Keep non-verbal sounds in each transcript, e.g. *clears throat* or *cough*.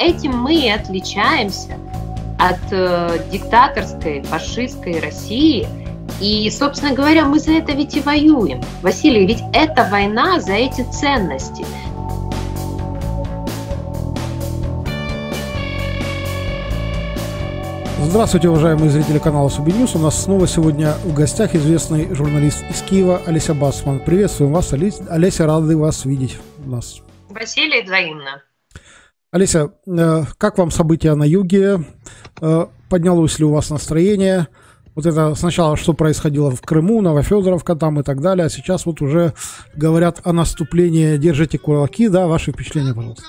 этим мы и отличаемся от э, диктаторской, фашистской России. И, собственно говоря, мы за это ведь и воюем. Василий, ведь это война за эти ценности. Здравствуйте, уважаемые зрители канала Субиньюз. У нас снова сегодня в гостях известный журналист из Киева Олеся Басман. Приветствуем вас, Олеся, рады вас видеть у нас. Василий, взаимно. Олеся, э, как вам события на юге? Э, поднялось ли у вас настроение? Вот это сначала, что происходило в Крыму, Новофедоровка там и так далее, а сейчас вот уже говорят о наступлении, держите кулаки, да, ваши впечатления, пожалуйста.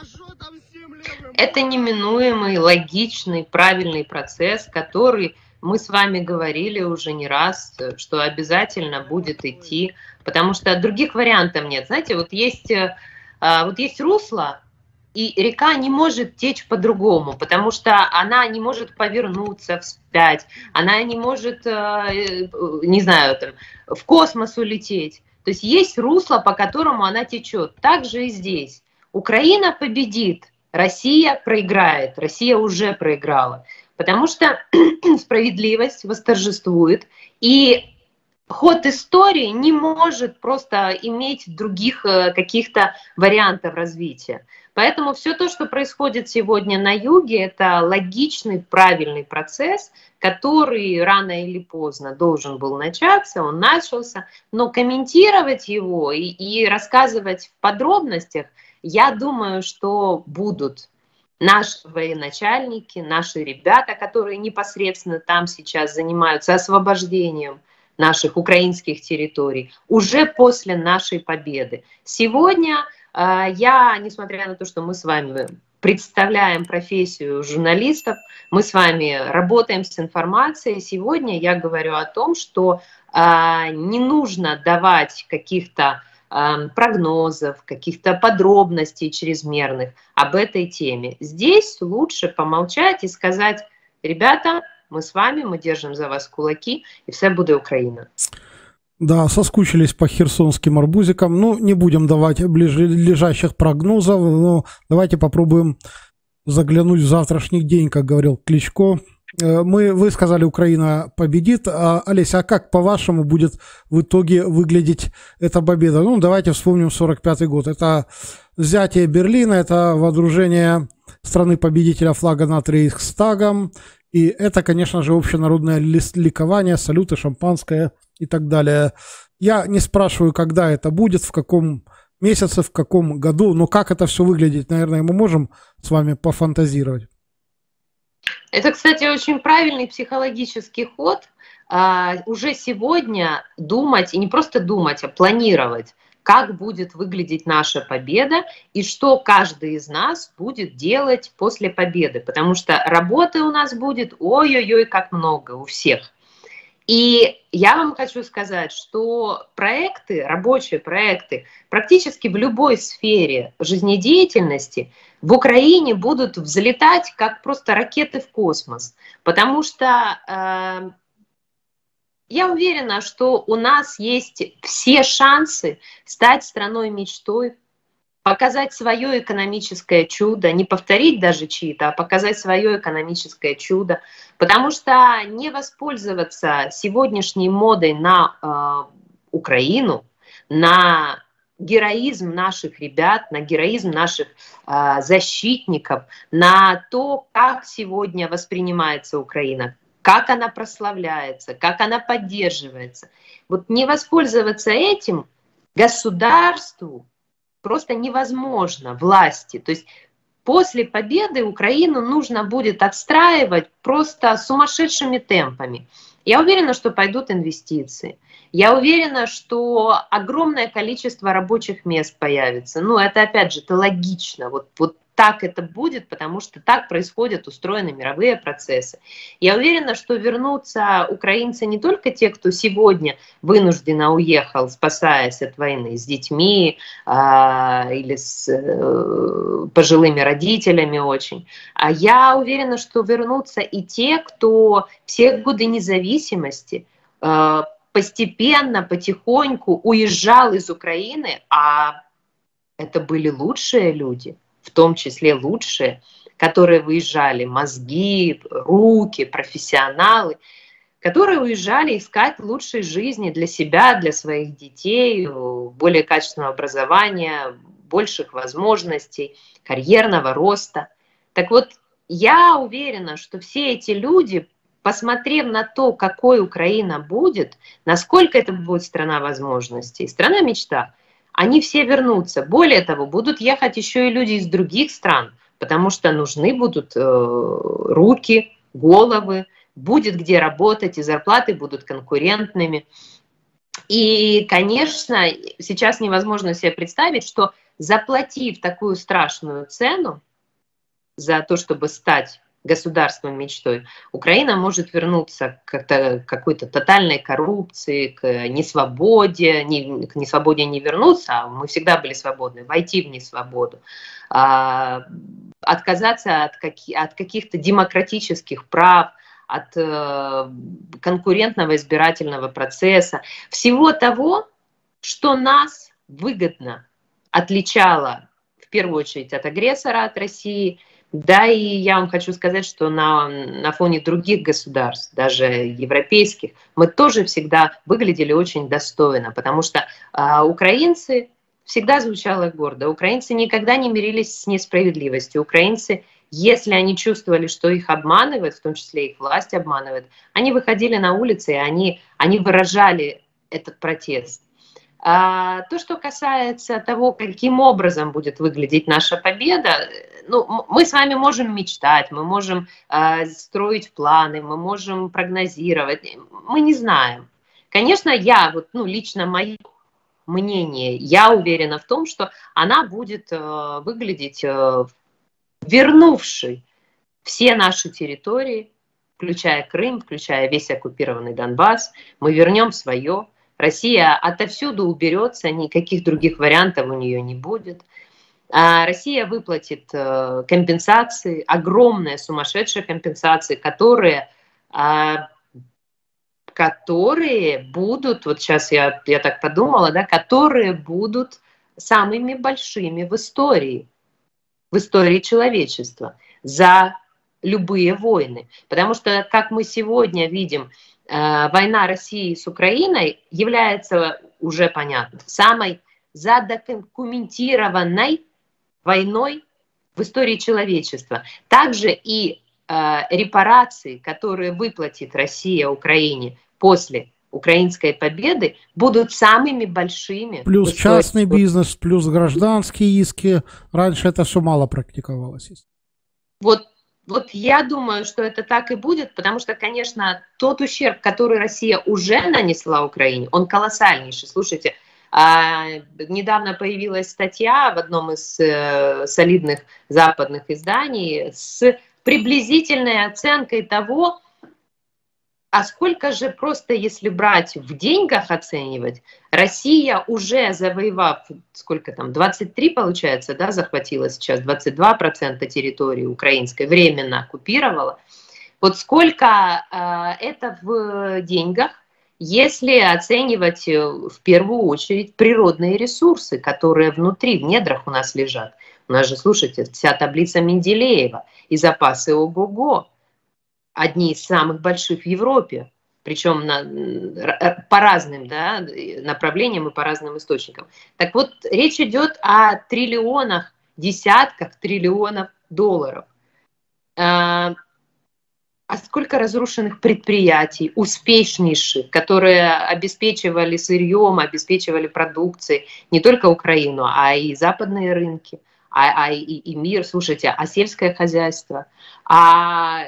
Это неминуемый, логичный, правильный процесс, который мы с вами говорили уже не раз, что обязательно будет идти, потому что других вариантов нет. Знаете, вот есть, э, вот есть русло, и река не может течь по-другому, потому что она не может повернуться вспять, она не может, э, не знаю, там, в космос улететь. То есть есть русло, по которому она течет. Так же и здесь. Украина победит, Россия проиграет, Россия уже проиграла, потому что *clears throat* справедливость восторжествует, и ход истории не может просто иметь других э, каких-то вариантов развития. Поэтому все то, что происходит сегодня на юге, это логичный, правильный процесс, который рано или поздно должен был начаться, он начался, но комментировать его и, и рассказывать в подробностях, я думаю, что будут наши военачальники, наши ребята, которые непосредственно там сейчас занимаются освобождением наших украинских территорий, уже после нашей победы. Сегодня а, я, несмотря на то, что мы с вами представляем профессию журналистов, мы с вами работаем с информацией. Сегодня я говорю о том, что а, не нужно давать каких-то а, прогнозов, каких-то подробностей чрезмерных об этой теме. Здесь лучше помолчать и сказать, ребята, мы с вами, мы держим за вас кулаки, и все будет Украина. Да, соскучились по херсонским арбузикам. Ну, не будем давать ближайших прогнозов, но давайте попробуем заглянуть в завтрашний день, как говорил Кличко. Э, мы, вы сказали, Украина победит. А, Олеся, а как, по-вашему, будет в итоге выглядеть эта победа? Ну, давайте вспомним 45-й год. Это взятие Берлина, это водружение страны-победителя флага над Рейхстагом. И это, конечно же, общенародное ликование, салюты, шампанское – и так далее. Я не спрашиваю, когда это будет, в каком месяце, в каком году, но как это все выглядит, наверное, мы можем с вами пофантазировать. Это, кстати, очень правильный психологический ход. А, уже сегодня думать, и не просто думать, а планировать, как будет выглядеть наша победа и что каждый из нас будет делать после победы. Потому что работы у нас будет ой-ой-ой, как много у всех. И я вам хочу сказать, что проекты, рабочие проекты, практически в любой сфере жизнедеятельности в Украине будут взлетать как просто ракеты в космос, потому что э, я уверена, что у нас есть все шансы стать страной мечтой, показать свое экономическое чудо, не повторить даже чьи-то, а показать свое экономическое чудо, потому что не воспользоваться сегодняшней модой на э, Украину, на героизм наших ребят, на героизм наших э, защитников, на то, как сегодня воспринимается Украина, как она прославляется, как она поддерживается. Вот не воспользоваться этим государству, просто невозможно власти. То есть после победы Украину нужно будет отстраивать просто сумасшедшими темпами. Я уверена, что пойдут инвестиции. Я уверена, что огромное количество рабочих мест появится. Ну, это опять же, это логично. Вот, вот так это будет, потому что так происходят устроены мировые процессы. Я уверена, что вернутся украинцы не только те, кто сегодня вынужденно уехал, спасаясь от войны с детьми э, или с э, пожилыми родителями очень, а я уверена, что вернутся и те, кто все годы независимости э, постепенно, потихоньку уезжал из Украины, а это были лучшие люди – в том числе лучшие, которые выезжали, мозги, руки, профессионалы, которые уезжали искать лучшей жизни для себя, для своих детей, более качественного образования, больших возможностей, карьерного роста. Так вот, я уверена, что все эти люди, посмотрев на то, какой Украина будет, насколько это будет страна возможностей, страна мечта, они все вернутся. Более того, будут ехать еще и люди из других стран, потому что нужны будут э, руки, головы, будет где работать, и зарплаты будут конкурентными. И, конечно, сейчас невозможно себе представить, что заплатив такую страшную цену за то, чтобы стать государством мечтой, Украина может вернуться к какой-то тотальной коррупции, к несвободе, не, к несвободе не вернуться, а мы всегда были свободны, войти в несвободу, а, отказаться от, каких, от каких-то демократических прав, от э, конкурентного избирательного процесса, всего того, что нас выгодно отличало в первую очередь от агрессора, от России – да, и я вам хочу сказать, что на, на фоне других государств, даже европейских, мы тоже всегда выглядели очень достойно, потому что э, украинцы всегда звучало гордо. Украинцы никогда не мирились с несправедливостью. Украинцы, если они чувствовали, что их обманывают, в том числе их власть обманывает, они выходили на улицы, и они, они выражали этот протест. А, то, что касается того, каким образом будет выглядеть наша победа, ну, мы с вами можем мечтать, мы можем э, строить планы, мы можем прогнозировать, мы не знаем. Конечно, я, вот, ну, лично мое мнение, я уверена в том, что она будет э, выглядеть э, вернувшей все наши территории, включая Крым, включая весь оккупированный Донбасс, мы вернем свое, Россия отовсюду уберется, никаких других вариантов у нее не будет. А Россия выплатит э, компенсации, огромные сумасшедшие компенсации, которые, а, которые будут, вот сейчас я, я так подумала, да, которые будут самыми большими в истории, в истории человечества за любые войны. Потому что, как мы сегодня видим, война России с Украиной является уже понятно самой задокументированной войной в истории человечества. Также и э, репарации, которые выплатит Россия Украине после украинской победы, будут самыми большими. Плюс частный бизнес, плюс гражданские иски. Раньше это все мало практиковалось. Вот вот я думаю, что это так и будет, потому что, конечно, тот ущерб, который Россия уже нанесла Украине, он колоссальнейший. Слушайте, а, недавно появилась статья в одном из э, солидных западных изданий с приблизительной оценкой того, а сколько же просто, если брать в деньгах оценивать, Россия уже завоевав, сколько там, 23 получается, да, захватила сейчас, 22% территории украинской, временно оккупировала. Вот сколько э, это в деньгах, если оценивать э, в первую очередь природные ресурсы, которые внутри, в недрах у нас лежат. У нас же, слушайте, вся таблица Менделеева и запасы ого-го одни из самых больших в Европе, причем на, по разным да, направлениям и по разным источникам. Так вот, речь идет о триллионах, десятках триллионов долларов. А, а сколько разрушенных предприятий, успешнейших, которые обеспечивали сырьем, обеспечивали продукцией не только Украину, а и западные рынки, а, а и, и мир, слушайте, а сельское хозяйство, а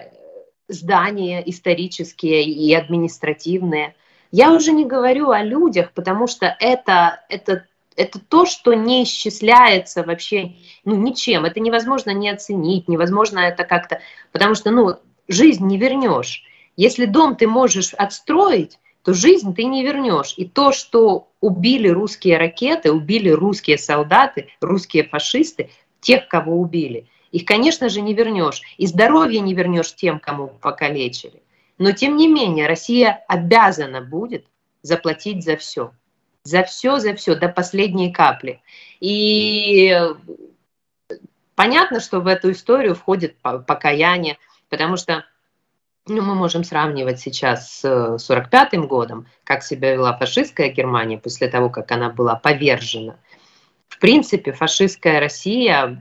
здания исторические и административные. Я уже не говорю о людях, потому что это, это, это то, что не исчисляется вообще ну, ничем. Это невозможно не оценить, невозможно это как-то... Потому что ну, жизнь не вернешь. Если дом ты можешь отстроить, то жизнь ты не вернешь. И то, что убили русские ракеты, убили русские солдаты, русские фашисты, тех, кого убили – их, конечно же, не вернешь. И здоровье не вернешь тем, кому покалечили. Но, тем не менее, Россия обязана будет заплатить за все. За все, за все, до последней капли. И понятно, что в эту историю входит покаяние, потому что ну, мы можем сравнивать сейчас с 1945 годом, как себя вела фашистская Германия после того, как она была повержена. В принципе, фашистская Россия,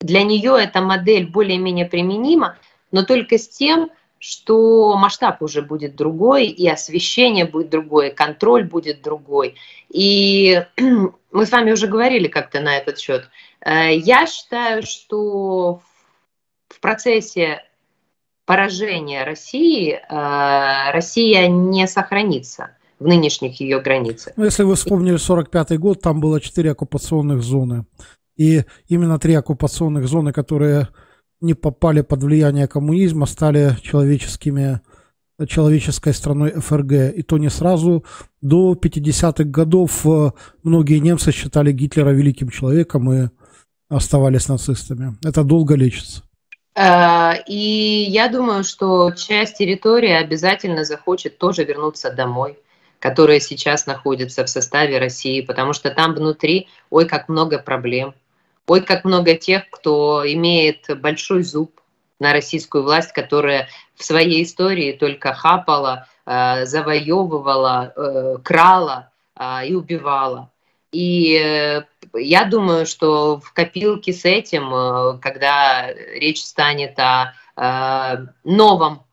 для нее эта модель более-менее применима, но только с тем, что масштаб уже будет другой, и освещение будет другое, контроль будет другой. И *clears throat* мы с вами уже говорили как-то на этот счет. Э, я считаю, что в процессе поражения России э, Россия не сохранится в нынешних ее границах. Ну, если вы вспомнили 45 год, там было четыре оккупационных зоны. И именно три оккупационных зоны, которые не попали под влияние коммунизма, стали человеческими, человеческой страной ФРГ. И то не сразу. До 50-х годов э, многие немцы считали Гитлера великим человеком и оставались нацистами. Это долго лечится. Э, и я думаю, что часть территории обязательно захочет тоже вернуться домой которая сейчас находится в составе России, потому что там внутри, ой, как много проблем. Ой, как много тех, кто имеет большой зуб на российскую власть, которая в своей истории только хапала, э, завоевывала, э, крала э, и убивала. И я думаю, что в копилке с этим, когда речь станет о новом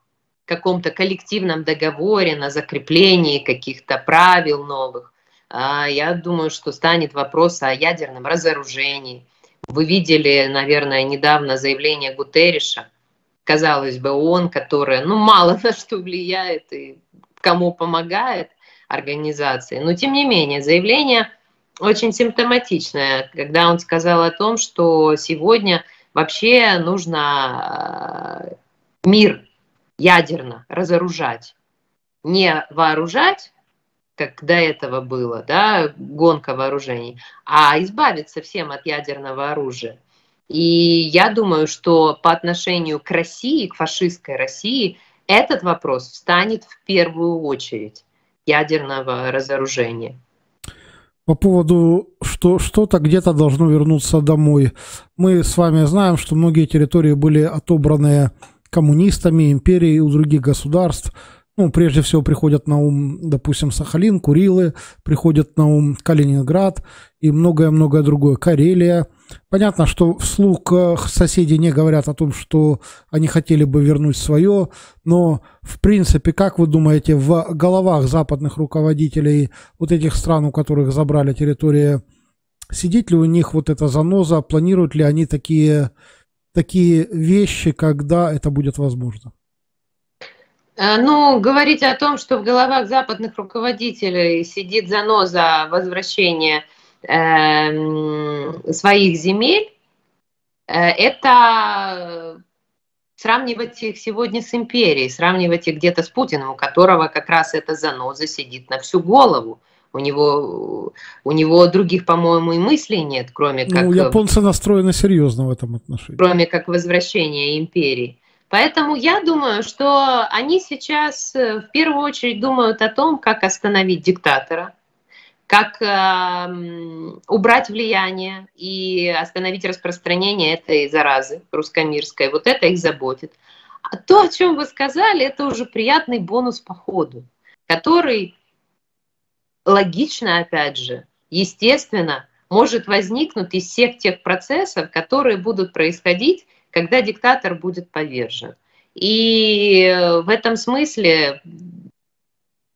каком-то коллективном договоре, на закреплении каких-то правил новых, я думаю, что станет вопрос о ядерном разоружении, вы видели, наверное, недавно заявление Гутерриша, казалось бы, он, который, ну, мало *laughs* на что влияет и кому помогает организации. Но, тем не менее, заявление очень симптоматичное, когда он сказал о том, что сегодня вообще нужно э, мир ядерно разоружать. Не вооружать, как до этого было, да, гонка вооружений, а избавиться всем от ядерного оружия. И я думаю, что по отношению к России, к фашистской России, этот вопрос встанет в первую очередь ядерного разоружения. По поводу, что что-то где-то должно вернуться домой. Мы с вами знаем, что многие территории были отобраны коммунистами, империей у других государств – ну, прежде всего приходят на ум, допустим, Сахалин, Курилы, приходят на ум Калининград и многое-многое другое, Карелия. Понятно, что вслух э, соседи не говорят о том, что они хотели бы вернуть свое, но, в принципе, как вы думаете, в головах западных руководителей вот этих стран, у которых забрали территории, сидит ли у них вот эта заноза, планируют ли они такие, такие вещи, когда это будет возможно? Э, ну, говорить о том, что в головах западных руководителей сидит заноза возвращения э, своих земель, э, это сравнивать их сегодня с империей, сравнивать их где-то с Путиным, у которого как раз эта заноза сидит на всю голову. У него, у него других, по-моему, и мыслей нет, кроме ну, как... Ну, японцы настроены серьезно в этом отношении. Кроме как возвращения империи. Поэтому я думаю, что они сейчас э, в первую очередь думают о том, как остановить диктатора, как э, убрать влияние и остановить распространение этой заразы русскомирской. Вот это их заботит. А то, о чем вы сказали, это уже приятный бонус по ходу, который логично, опять же, естественно, может возникнуть из всех тех процессов, которые будут происходить когда диктатор будет повержен. И в этом смысле,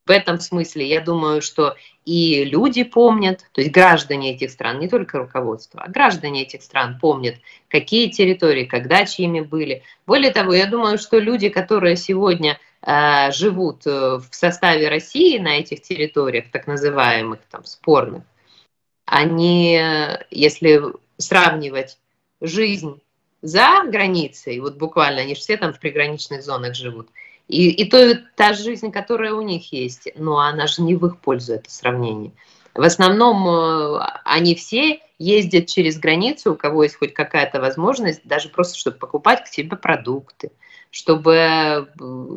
в этом смысле, я думаю, что и люди помнят, то есть граждане этих стран, не только руководство, а граждане этих стран помнят, какие территории, когда чьими были. Более того, я думаю, что люди, которые сегодня э, живут э, в составе России на этих территориях, так называемых там спорных, они, э, если сравнивать жизнь за границей, вот буквально, они же все там в приграничных зонах живут, и, и то, та жизнь, которая у них есть, но она же не в их пользу, это сравнение. В основном э, они все ездят через границу, у кого есть хоть какая-то возможность, даже просто, чтобы покупать к себе продукты, чтобы э,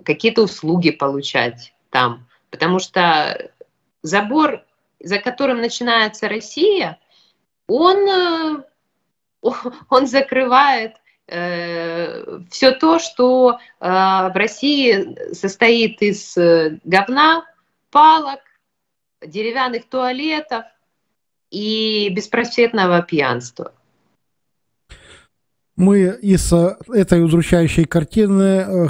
какие-то услуги получать там. Потому что забор, за которым начинается Россия, он э, *laughs* он закрывает э, все то, что э, в России состоит из э, говна, палок, деревянных туалетов и беспросветного пьянства. Мы из этой удручающей картины,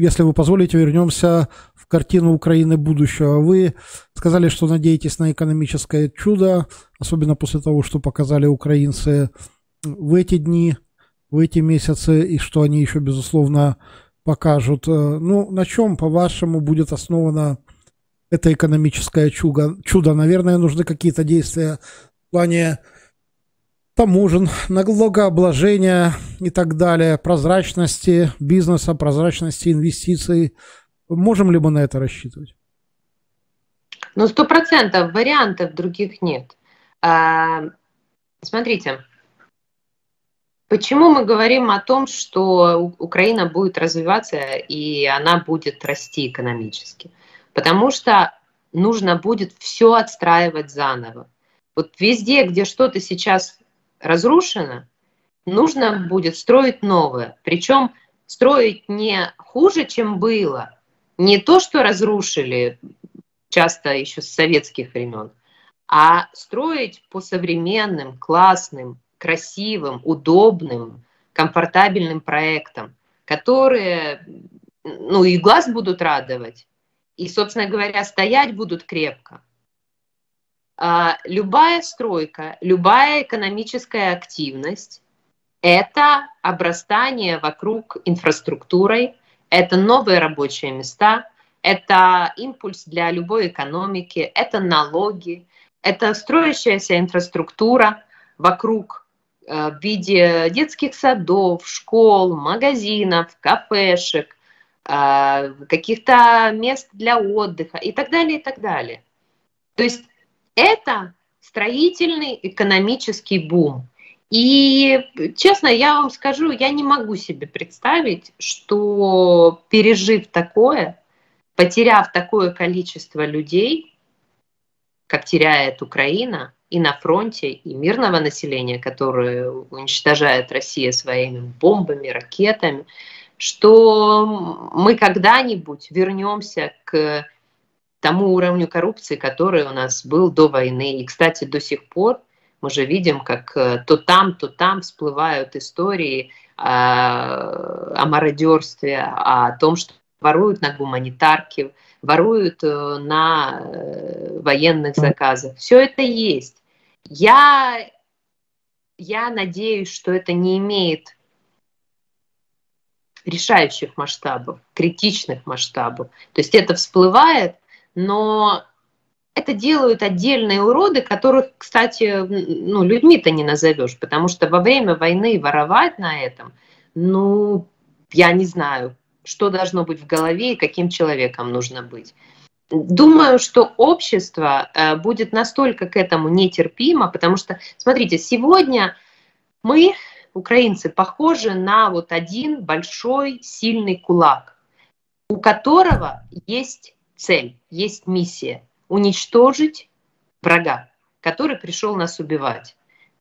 если вы позволите, вернемся в картину Украины будущего. Вы сказали, что надеетесь на экономическое чудо, особенно после того, что показали украинцы в эти дни, в эти месяцы, и что они еще, безусловно, покажут. Э, ну, на чем, по-вашему, будет основано это экономическое чудо? чудо? Наверное, нужны какие-то действия в плане таможен, налогообложения и так далее, прозрачности бизнеса, прозрачности инвестиций. Можем ли мы на это рассчитывать? Ну, сто процентов вариантов других нет. А, смотрите, почему мы говорим о том, что Украина будет развиваться и она будет расти экономически? Потому что нужно будет все отстраивать заново. Вот везде, где что-то сейчас разрушено, нужно будет строить новое. Причем строить не хуже, чем было, не то, что разрушили часто еще с советских времен, а строить по современным, классным, красивым, удобным, комфортабельным проектам, которые ну, и глаз будут радовать, и, собственно говоря, стоять будут крепко. А, любая стройка, любая экономическая активность – это обрастание вокруг инфраструктурой, это новые рабочие места, это импульс для любой экономики, это налоги, это строящаяся инфраструктура вокруг в виде детских садов, школ, магазинов, кафешек, э, каких-то мест для отдыха и так далее, и так далее. То есть это строительный экономический бум. И, честно, я вам скажу, я не могу себе представить, что пережив такое, потеряв такое количество людей, как теряет Украина, и на фронте, и мирного населения, которое уничтожает Россия своими бомбами, ракетами, что мы когда-нибудь вернемся к тому уровню коррупции, который у нас был до войны. И, кстати, до сих пор мы же видим, как э, то там, то там всплывают истории о, о мародерстве, о том, что воруют на гуманитарке, воруют э, на э, военных заказах. Все это есть. Я, я надеюсь, что это не имеет решающих масштабов, критичных масштабов. То есть это всплывает, но это делают отдельные уроды, которых, кстати, ну, людьми-то не назовешь, потому что во время войны воровать на этом, ну, я не знаю, что должно быть в голове и каким человеком нужно быть. Думаю, что общество э, будет настолько к этому нетерпимо, потому что, смотрите, сегодня мы, украинцы, похожи на вот один большой сильный кулак, у которого есть цель, есть миссия – уничтожить врага, который пришел нас убивать.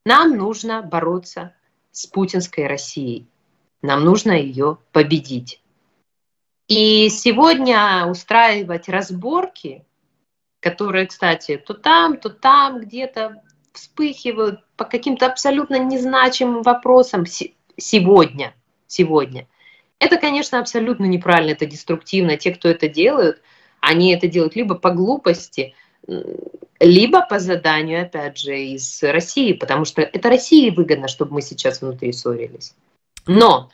Нам нужно бороться с путинской Россией. Нам нужно ее победить. И сегодня устраивать разборки, которые, кстати, то там, то там где-то вспыхивают по каким-то абсолютно незначимым вопросам сегодня, сегодня. Это, конечно, абсолютно неправильно, это деструктивно. Те, кто это делают – они это делают либо по глупости, либо по заданию, опять же, из России, потому что это России выгодно, чтобы мы сейчас внутри ссорились. Но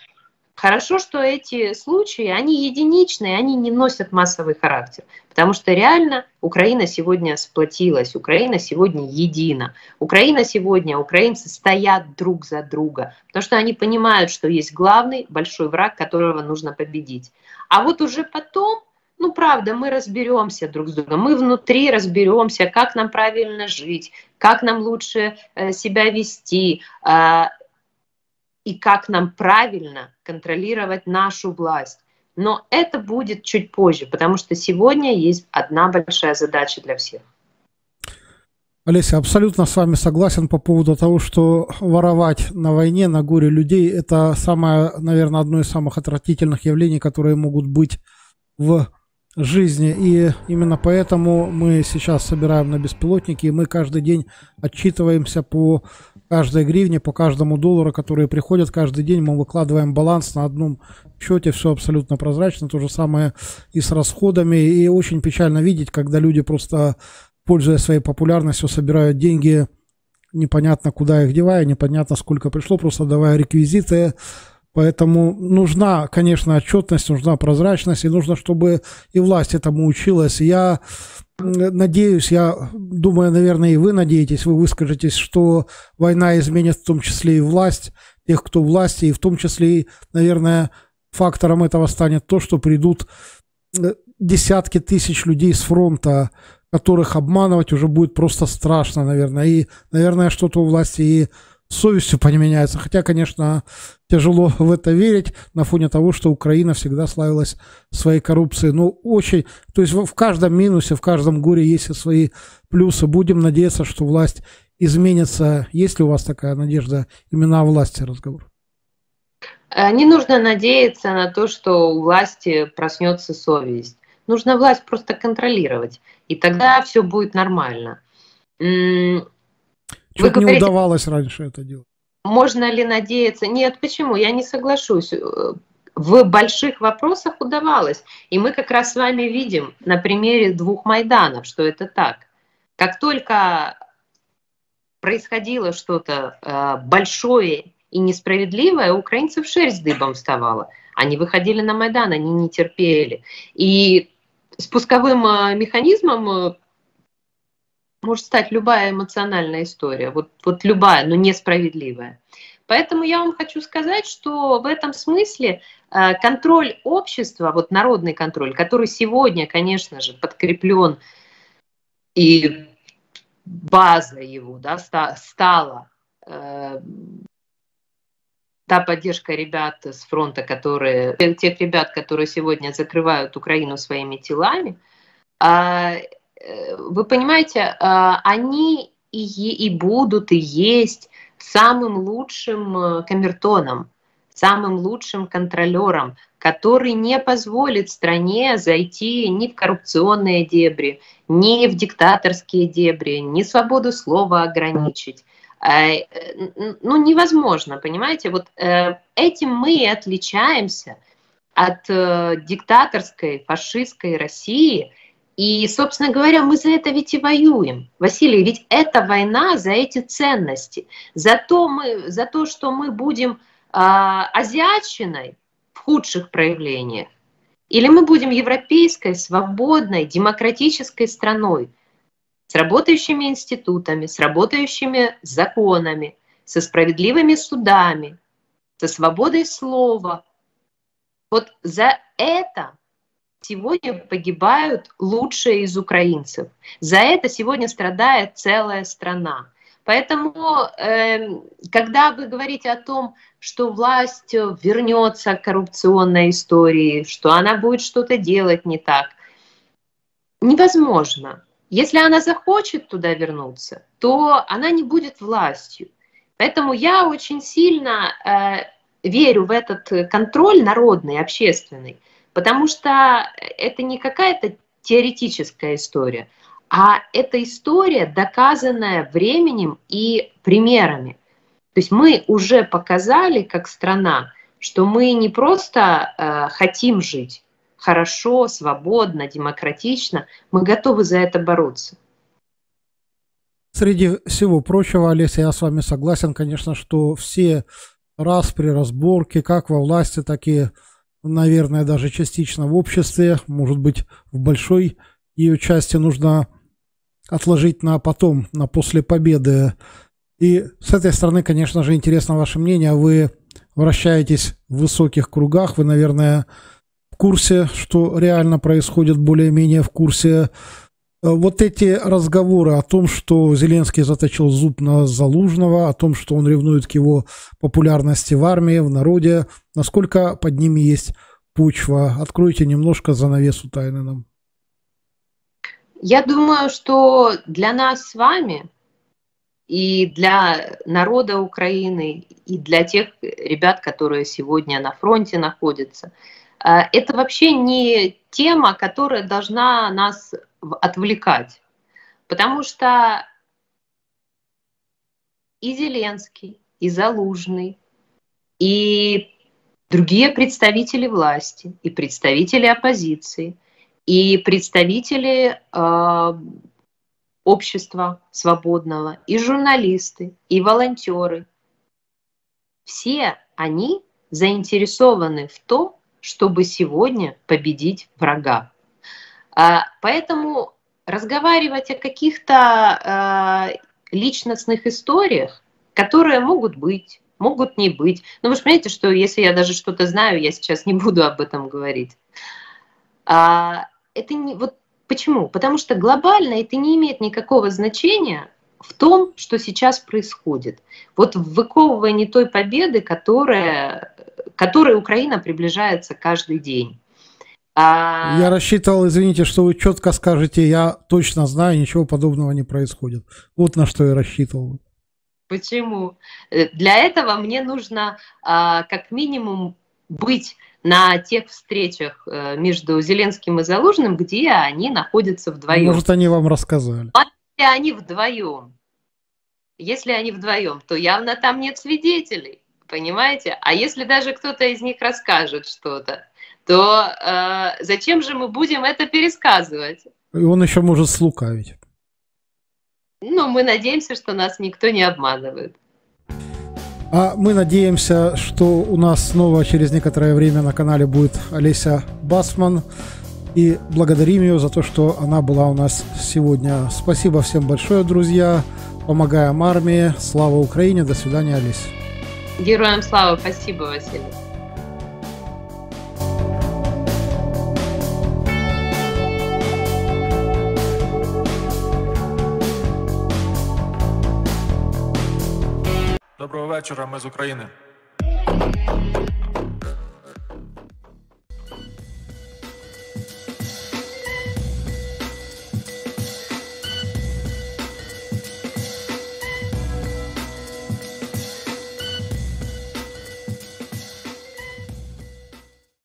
хорошо, что эти случаи, они единичные, они не носят массовый характер, потому что реально Украина сегодня сплотилась, Украина сегодня едина, Украина сегодня, украинцы стоят друг за друга, потому что они понимают, что есть главный большой враг, которого нужно победить. А вот уже потом ну, правда, мы разберемся друг с другом, мы внутри разберемся, как нам правильно жить, как нам лучше э, себя вести э, и как нам правильно контролировать нашу власть. Но это будет чуть позже, потому что сегодня есть одна большая задача для всех. Олеся, абсолютно с вами согласен по поводу того, что воровать на войне, на горе людей, это самое, наверное, одно из самых отвратительных явлений, которые могут быть в жизни. И именно поэтому мы сейчас собираем на беспилотники, и мы каждый день отчитываемся по каждой гривне, по каждому доллару, которые приходят каждый день. Мы выкладываем баланс на одном счете, все абсолютно прозрачно. То же самое и с расходами. И очень печально видеть, когда люди просто пользуясь своей популярностью, собирают деньги, непонятно куда их девая, непонятно сколько пришло, просто давая реквизиты. Поэтому нужна, конечно, отчетность, нужна прозрачность, и нужно, чтобы и власть этому училась. Я надеюсь, я думаю, наверное, и вы надеетесь, вы выскажетесь, что война изменит в том числе и власть, тех, кто власти, и в том числе, наверное, фактором этого станет то, что придут э, десятки тысяч людей с фронта которых обманывать уже будет просто страшно, наверное. И, наверное, что-то у власти и совестью поменяется. Хотя, конечно, тяжело в это верить на фоне того, что Украина всегда славилась своей коррупцией. Ну, очень... То есть в каждом минусе, в каждом горе есть и свои плюсы. Будем надеяться, что власть изменится. Есть ли у вас такая надежда именно о власти разговор? Э, не нужно надеяться на то, что у власти проснется совесть. Нужно власть просто контролировать, и тогда все будет нормально. Чего не удавалось раньше это делать. Можно ли надеяться? Нет, почему? Я не соглашусь. Э, в больших вопросах удавалось. И мы как раз с вами видим на примере двух Майданов, что это так. Как только происходило что-то э, большое и несправедливое, у украинцев шерсть дыбом вставала. Они выходили на Майдан, они не терпели. И спусковым э, механизмом э, может стать любая эмоциональная история, вот, вот любая, но несправедливая. Поэтому я вам хочу сказать, что в этом смысле э, контроль общества, вот народный контроль, который сегодня, конечно же, подкреплен и база его да, стала та поддержка ребят с фронта, которые, тех ребят, которые сегодня закрывают Украину своими телами, э, вы понимаете, а, они и, и будут, и есть самым лучшим э, камертоном, самым лучшим контролером, который не позволит стране зайти ни в коррупционные дебри, ни в диктаторские дебри, ни свободу слова ограничить. Э, ну, невозможно, понимаете? Вот э, этим мы и отличаемся от э, диктаторской, фашистской России. И, собственно говоря, мы за это ведь и воюем. Василий, ведь это война за эти ценности. За то, мы, за то что мы будем а, азиатчиной в худших проявлениях, или мы будем европейской, свободной, демократической страной – с работающими институтами, с работающими законами, со справедливыми судами, со свободой слова. Вот за это сегодня погибают лучшие из украинцев. За это сегодня страдает целая страна. Поэтому, э, когда вы говорите о том, что власть вернется к коррупционной истории, что она будет что-то делать не так, невозможно. Если она захочет туда вернуться, то она не будет властью. Поэтому я очень сильно э, верю в этот контроль народный, общественный, потому что это не какая-то теоретическая история, а это история, доказанная временем и примерами. То есть мы уже показали как страна, что мы не просто э, хотим жить, хорошо, свободно, демократично, мы готовы за это бороться. Среди всего прочего, Олеся, я с вами согласен, конечно, что все распри, разборки, как во власти, так и, наверное, даже частично в обществе, может быть, в большой ее части нужно отложить на потом, на после победы. И с этой стороны, конечно же, интересно ваше мнение. Вы вращаетесь в высоких кругах, вы, наверное, в курсе, что реально происходит, более-менее в курсе. Э, вот эти разговоры о том, что Зеленский заточил зуб на Залужного, о том, что он ревнует к его популярности в армии, в народе, насколько под ними есть почва? Откройте немножко занавесу тайны нам. Я думаю, что для нас с вами и для народа Украины, и для тех ребят, которые сегодня на фронте находятся, это вообще не тема, которая должна нас отвлекать. Потому что и Зеленский, и Залужный, и другие представители власти, и представители оппозиции, и представители э, общества свободного, и журналисты, и волонтеры. Все они заинтересованы в том, чтобы сегодня победить врага. А, поэтому разговаривать о каких-то а, личностных историях, которые могут быть, могут не быть. Но вы же понимаете, что если я даже что-то знаю, я сейчас не буду об этом говорить. А, это не вот почему? Потому что глобально это не имеет никакого значения в том, что сейчас происходит. Вот в выковывании той победы, которая, которой Украина приближается каждый день. А... Я рассчитывал, извините, что вы четко скажете, я точно знаю, ничего подобного не происходит. Вот на что я рассчитывал. Почему? Э, для этого мне нужно а, как минимум быть на тех встречах э, между Зеленским и Залужным, где они находятся вдвоем. Может, они вам рассказали. А если они вдвоем, если они вдвоем, то явно там нет свидетелей, понимаете? А если даже кто-то из них расскажет что-то, то э, зачем же мы будем это пересказывать? И он еще может слукавить. Ну, мы надеемся, что нас никто не обманывает. А мы надеемся, что у нас снова через некоторое время на канале будет Олеся Басман. И благодарим ее за то, что она была у нас сегодня. Спасибо всем большое, друзья. Помогаем армии. Слава Украине. До свидания, Олеся. Героям слава. Спасибо, Василий. Доброго вечора, ми з України.